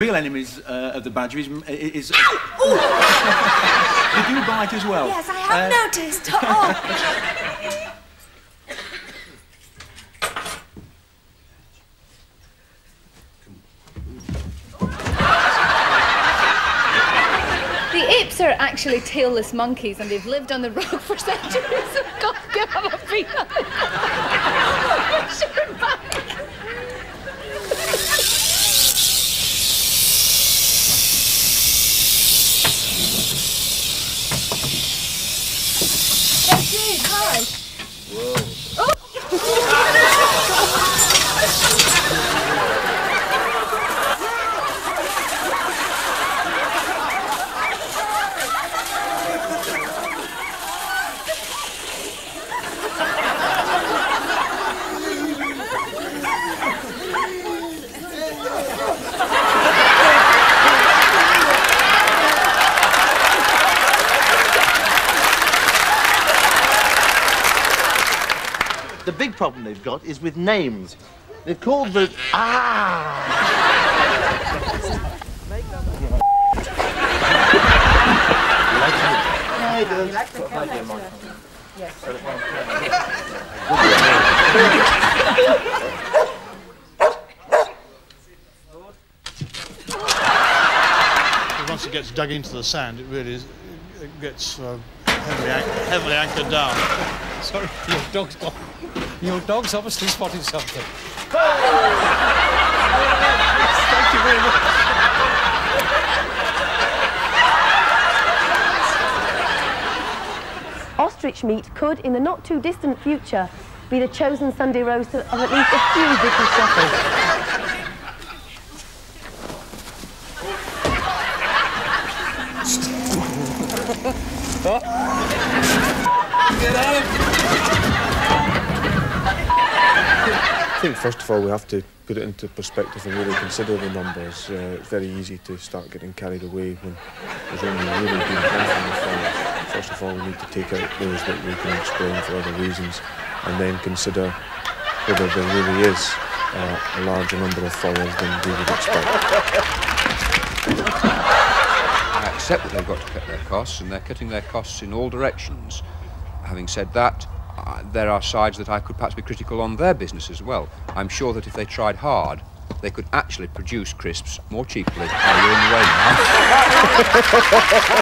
real enemies uh, of the badger is... is uh, they do bite as well. Yes, I have uh, noticed. Oh. The apes are actually tailless monkeys and they've lived on the rock for centuries. God, give them a beat back. Whoa. The big problem they've got is with names. They've called the... Ah! Once it gets dug into the sand, it really is, it gets uh, heavily, heavily anchored down. Sorry, your dog's gone. Your dog's obviously spotted something. Thank you very much. Ostrich meat could, in the not too distant future, be the chosen Sunday roast of at least a few British shepherds. Get I think first of all we have to put it into perspective and really consider the numbers. Uh, it's very easy to start getting carried away when there's only really been first of all we need to take out those that we can explain for other reasons and then consider whether there really is uh, a larger number of followers than we would expect. I accept that they've got to cut their costs and they're cutting their costs in all directions. Having said that, uh, there are sides that I could perhaps be critical on their business as well. I'm sure that if they tried hard, they could actually produce crisps more cheaply. Oh, you're in the way now.